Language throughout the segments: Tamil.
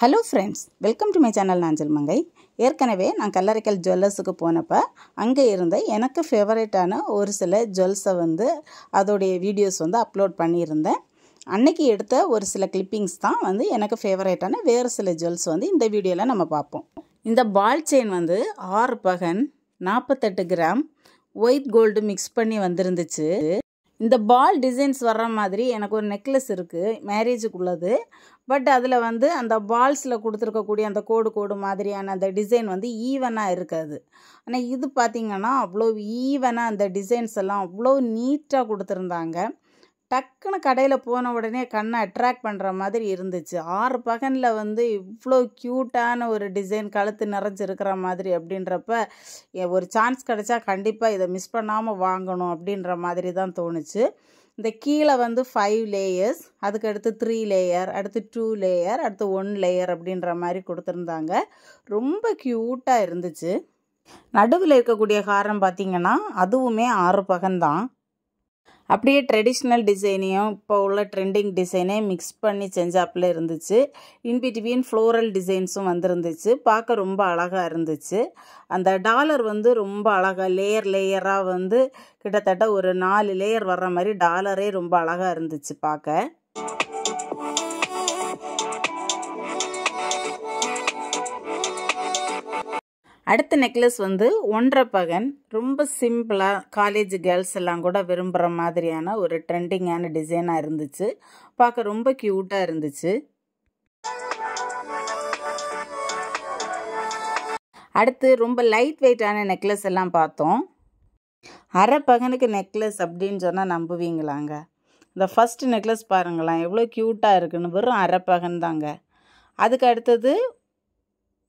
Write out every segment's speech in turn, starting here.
Hello friends welcome to my channel Nanjil Mangai ஏற்கனவே நான் கல்லறைக்கல் ஜுவல்லர்ஸுக்கு போனப்போ அங்கே இருந்த எனக்கு ஃபேவரட்டான ஒரு சில ஜுவல்ஸை வந்து அதோடைய வீடியோஸ் வந்து அப்லோட் பண்ணியிருந்தேன். அன்னைக்கு எடுத்த ஒரு சில கிளிப்பிங்ஸ் தான் வந்து எனக்கு ஃபேவரேட்டான வேறு சில ஜுவல்ஸ் வந்து இந்த வீடியோவில் நம்ம பார்ப்போம். இந்த பால் செயின் வந்து ஆறு பகன் நாற்பத்தெட்டு கிராம் ஒயிட் கோல்டு மிக்ஸ் பண்ணி வந்திருந்துச்சு. இந்த பால் டிசைன்ஸ் வர்ற மாதிரி எனக்கு ஒரு நெக்லஸ் இருக்குது மேரேஜுக்கு உள்ளது பட் அதில் வந்து அந்த பால்ஸில் கொடுத்துருக்கக்கூடிய அந்த கோடு கோடு மாதிரியான அந்த டிசைன் வந்து ஈவனாக இருக்காது. ஆனால் இது பார்த்திங்கன்னா அவ்வளோ ஈவனாக அந்த டிசைன்ஸ் எல்லாம் அவ்வளோ நீட்டாக கொடுத்துருந்தாங்க. டக்குன்னு கடையில் போன உடனே கண்ணை அட்ராக்ட் பண்ணுற மாதிரி இருந்துச்சு. ஆறு பகனில் வந்து இவ்வளோ க்யூட்டான ஒரு டிசைன் கழுத்து நிறைஞ்சிருக்கிற மாதிரி அப்படின்றப்ப ஒரு சான்ஸ் கிடைச்சா கண்டிப்பாக இதை மிஸ் பண்ணாமல் வாங்கணும் அப்படின்ற மாதிரி தான் தோணுச்சு. இந்த கீழே வந்து ஃபைவ் லேயர்ஸ் அதுக்கு அடுத்து த்ரீ லேயர் அடுத்து டூ லேயர் அடுத்து ஒன் லேயர் அப்படின்ற மாதிரி கொடுத்துருந்தாங்க. ரொம்ப க்யூட்டாக இருந்துச்சு. நடுவில் இருக்கக்கூடிய காரம் பார்த்திங்கன்னா அதுவுமே ஆறு பகன் தான். அப்படியே ட்ரெடிஷ்னல் டிசைனையும் இப்போ உள்ள ட்ரெண்டிங் டிசைனையும் மிக்ஸ் பண்ணி செஞ்சாப்பில் இருந்துச்சு. இன்பிட்வீன் ஃப்ளோரல் டிசைன்ஸும் வந்துருந்துச்சு. பார்க்க ரொம்ப அழகாக இருந்துச்சு. அந்த டாலர் வந்து ரொம்ப அழகாக லேயர் லேயராக வந்து கிட்டத்தட்ட ஒரு நாலு லேயர் வர்ற மாதிரி டாலரே ரொம்ப அழகாக இருந்துச்சு பார்க்க. அடுத்த நெக்லஸ் வந்து ஒன்றரை பகன். ரொம்ப சிம்பிளாக காலேஜ் கேர்ள்ஸ் எல்லாம் கூட விரும்புகிற மாதிரியான ஒரு ட்ரெண்டிங்கான டிசைனாக இருந்துச்சு. பார்க்க ரொம்ப க்யூட்டாக இருந்துச்சு. அடுத்து ரொம்ப லைட் வெயிட்டான நெக்லஸ் எல்லாம் பார்த்தோம். அரை பகனுக்கு நெக்லஸ் அப்படின்னு சொன்னால் நம்புவீங்களாங்க. இந்த ஃபஸ்ட் நெக்லஸ் பாருங்களேன் எவ்வளோ க்யூட்டாக இருக்குன்னு. வெறும் அரை பகன் தாங்க. அதுக்கு அடுத்தது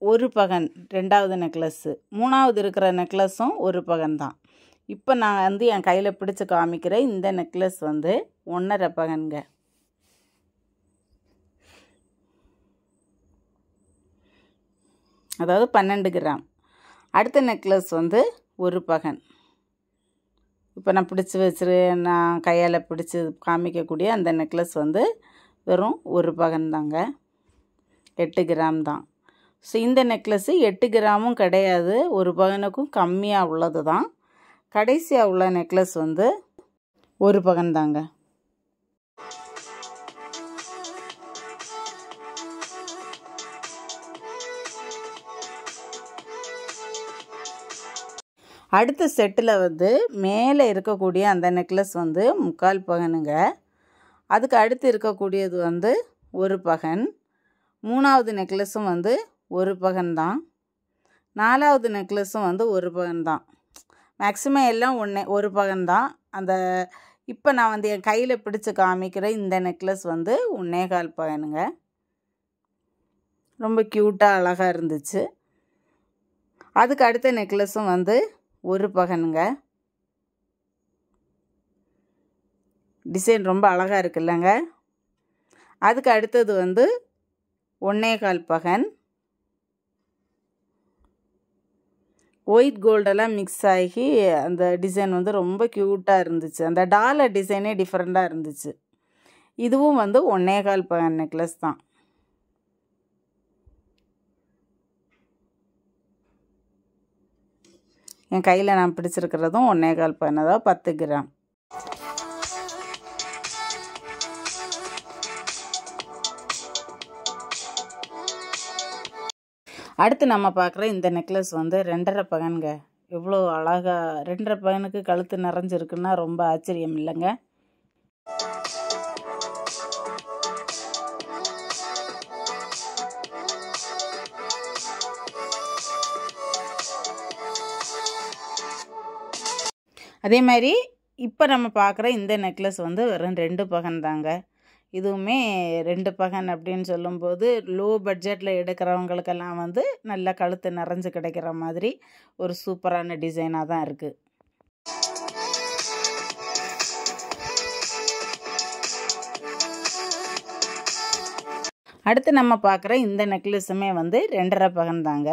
ஒரு பகன் ரெண்டாவது நெக்லஸ்ஸு மூணாவது இருக்கிற நெக்லஸும் ஒரு பகன் தான். இப்போ நான் வந்து என் கையில் பிடிச்சி காமிக்கிற இந்த நெக்லஸ் வந்து ஒன்றரை பகன்க அதாவது பன்னெண்டு கிராம். அடுத்த நெக்லஸ் வந்து ஒரு பகன். இப்போ நான் பிடிச்சி வச்சிரு நான் கையால் பிடிச்சி காமிக்கக்கூடிய அந்த நெக்லஸ் வந்து வெறும் ஒரு பகன் தாங்க. எட்டு கிராம் தான். ஸோ இந்த நெக்லஸ்ஸு எட்டு கிராமும் கிடையாது. ஒரு பகனுக்கும் கம்மியாக உள்ளது தான் கடைசியாக உள்ள நெக்லஸ் வந்து ஒரு பகன் தாங்க. அடுத்த செட்டில் வந்து மேலே இருக்கக்கூடிய அந்த நெக்லஸ் வந்து முக்கால் பகனுங்க. அதுக்கு அடுத்து இருக்கக்கூடியது வந்து ஒரு பகன். மூணாவது நெக்லஸும் வந்து ஒரு பகன் தான். நாலாவது நெக்லஸும் வந்து ஒரு பகன் தான். மேக்ஸிமம் எல்லாம் ஒன்று ஒரு பகன் தான். அந்த இப்போ நான் வந்து என் கையில் பிடிச்சி காமிக்கிற இந்த நெக்லஸ் வந்து ஒன்னே கால் பகனுங்க. ரொம்ப க்யூட்டாக அழகாக இருந்துச்சு. அதுக்கு அடுத்த நெக்லஸும் வந்து ஒரு பகனுங்க. டிசைன் ரொம்ப அழகாக இருக்குல்லங்க. அதுக்கு அடுத்தது வந்து ஒன்னே கால் பகன். ஒயிட் கோல்டெல்லாம் மிக்ஸ் ஆகி அந்த டிசைன் வந்து ரொம்ப க்யூட்டாக இருந்துச்சு. அந்த டாலர் டிசைனே டிஃப்ரெண்ட்டாக இருந்துச்சு. இதுவும் வந்து ஒன்னே கால் பகன் நெக்லஸ் தான். என் கையில் நான் பிடிச்சிருக்கிறதும் ஒன்னே கால் பகன் அதாவது பத்து கிராம். அடுத்து நம்ம பார்க்குற இந்த நெக்லஸ் வந்து ரெண்டரை பகனுங்க. எவ்வளோ அழகாக ரெண்டரை பகனுக்கு கழுத்து நிறைஞ்சிருக்குன்னா ரொம்ப ஆச்சரியம் இல்லைங்க. அதே மாதிரி இப்போ நம்ம பார்க்குற இந்த நெக்லஸ் வந்து வெறும் ரெண்டு பகன் தாங்க இதுவுமே ரெண்டு பகன் அப்படின்னு சொல்லும்போது லோ பட்ஜெட்டில் எடுக்கிறவங்களுக்கெல்லாம் வந்து நல்லா கழுத்து நிறைஞ்சு கிடைக்கிற மாதிரி ஒரு சூப்பரான டிசைனாக தான் இருக்குது அடுத்து நம்ம பார்க்குற இந்த நெக்லஸுமே வந்து ரெண்டரை பகன் தாங்க.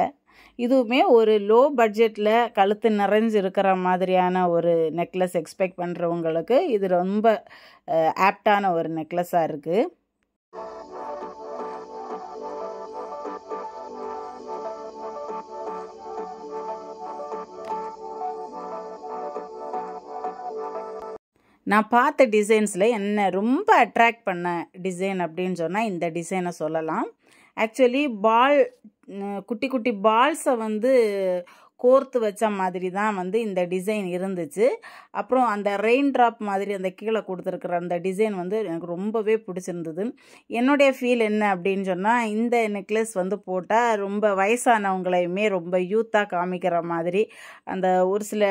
இதுவுமே ஒரு லோ பட்ஜெட்டில் கழுத்து நிறைஞ்சிருக்கிற மாதிரியான ஒரு நெக்லஸ் எக்ஸ்பெக்ட் பண்ணுறவங்களுக்கு இது ரொம்ப ஆப்டான ஒரு நெக்லஸாக இருக்குது நான் பார்த்த டிசைன்ஸில் என்ன ரொம்ப அட்ராக்ட் பண்ண டிசைன் அப்படின்னு சொன்னால் இந்த டிசைனை சொல்லலாம். ஆக்சுவலி பால் குட்டி குட்டி பால்ஸை வந்து கோர்த்து வச்ச மாதிரி தான் வந்து இந்த டிசைன் இருந்துச்சு. அப்புறம் அந்த ரெயின் ட்ராப் மாதிரி அந்த கீழே கொடுத்துருக்குற அந்த டிசைன் வந்து எனக்கு ரொம்பவே பிடிச்சிருந்தது. என்னுடைய ஃபீல் என்ன அப்படின்னு சொன்னால் இந்த நெக்லஸ் வந்து போட்டால் ரொம்ப வயசானவங்களையுமே ரொம்ப யூத்தாக காமிக்கிற மாதிரி அந்த ஒரு சில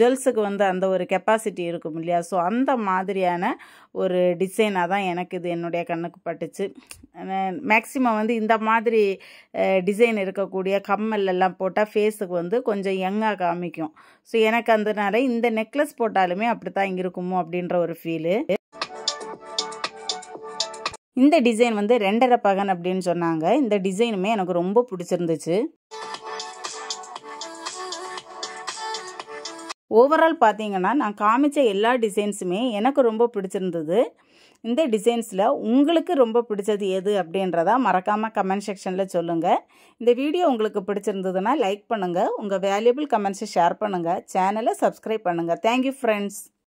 ஜுவல்ஸுக்கு வந்து அந்த ஒரு கெப்பாசிட்டி இருக்கும் இல்லையா? ஸோ அந்த மாதிரியான ஒரு டிசைனாக தான் எனக்கு இது என்னுடைய கண்ணுக்கு பட்டுச்சு. மேக்ஸிமம் வந்து இந்த மாதிரி டிசைன் இருக்கக்கூடிய கம்மல் எல்லாம் போட்டால் ஃபேஸுக்கு வந்து கொஞ்சம் யங்காக காமிக்கும். ஸோ எனக்கு அதனால இந்த நெக்லஸ் போட்டாலுமே அப்படி தான் இருக்குமோ அப்படின்ற ஒரு ஃபீலு இந்த டிசைன் வந்து ரெண்டரை பகன் அப்படின்னு சொன்னாங்க. இந்த டிசைனுமே எனக்கு ரொம்ப பிடிச்சிருந்துச்சு. ஓவரால் பார்த்தீங்கன்னா நான் காமிச்ச எல்லா டிசைன்ஸுமே எனக்கு ரொம்ப பிடிச்சிருந்தது. இந்த டிசைன்ஸில் உங்களுக்கு ரொம்ப பிடிச்சது எது அப்படின்றத மறக்காமல் கமெண்ட் செக்ஷனில் சொல்லுங்கள் இந்த வீடியோ உங்களுக்கு பிடிச்சிருந்ததுன்னா லைக் பண்ணுங்கள் உங்கள் வேல்யூபிள் கமெண்ட்ஸை ஷேர் பண்ணுங்கள் சேனலை சப்ஸ்கிரைப் பண்ணுங்கள் தேங்க்யூ ஃப்ரெண்ட்ஸ்